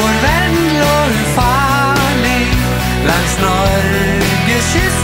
Vår vän lå ufarlig langs Norges kyst